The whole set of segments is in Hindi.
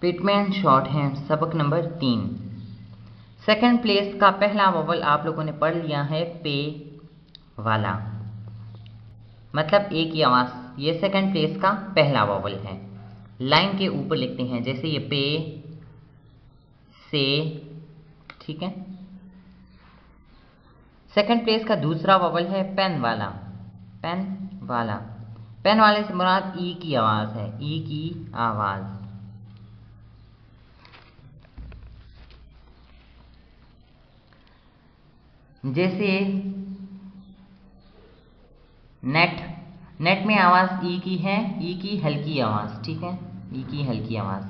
पिटमैन शॉर्ट है, सबक नंबर तीन। सेकंड प्लेस का पहला वोवल आप लोगों ने पढ़ लिया है, पे वाला। मतलब एक ही आवाज़, ये सेकंड प्लेस का पहला वोवल है। लाइन के ऊपर लिखते हैं, जैसे ये पे, से, ठीक है? सेकंड प्लेस का दूसरा वोवल है पेन वाला। पेन वाला। पेन वाले से मुराद ई की आवाज़ है, ई की आवाज़। जैसे नेट नेट में आवाज़ ई की है ई की हल्की आवाज़, ठीक है? ई की हल्की आवाज़।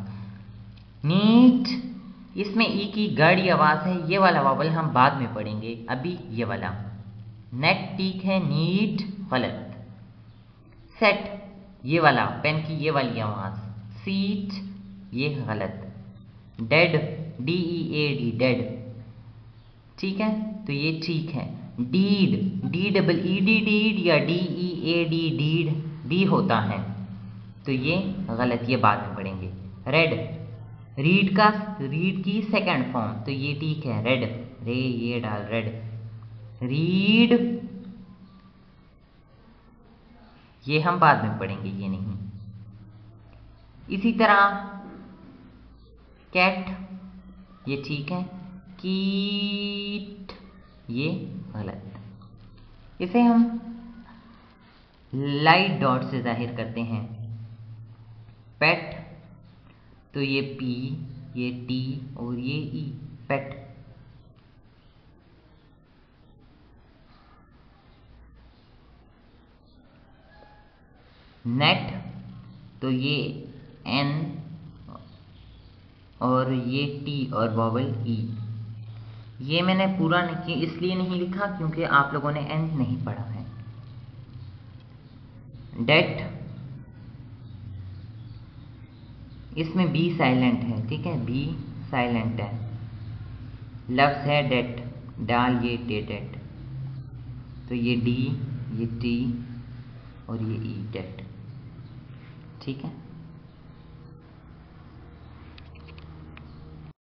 नीट इसमें ई की गाढ़ी आवाज़ है, ये वाला वावल हम बाद में पढ़ेंगे, अभी ये वाला। नेट ठीक है नीट गलत। सेट ये वाला पेन की ये वाली आवाज़। सीट ये गलत। Dead D E A D dead ठीक है? तो ये ठीक है। Deed D double E D deed या D E A D deed D होता है। तो ये गलत ये बाद में पढ़ेंगे। रेड रीड का रीड की सेकंड फॉर्म तो ये ठीक है। रेड रे, ये डाल रेड रीड ये हम बाद में पढ़ेंगे, ये नहीं। इसी तरह कैट ये ठीक है। कीट। ये गलत। इसे हम लाइट डॉट से ज़ाहिर करते हैं। पेट तो ये पी ये टी और ये ई पेट नेट तो ये एन और ये टी और वॉवल ई ये मैंने पूरा नहीं इसलिए नहीं लिखा क्योंकि आप लोगों ने एंड नहीं पढ़ा है। डेट इसमें बी साइलेंट है, ठीक है? बी साइलेंट है। लफ्स है डेट डाल ये डे डेट तो ये डी ये टी और ये ई डेट ठीक है?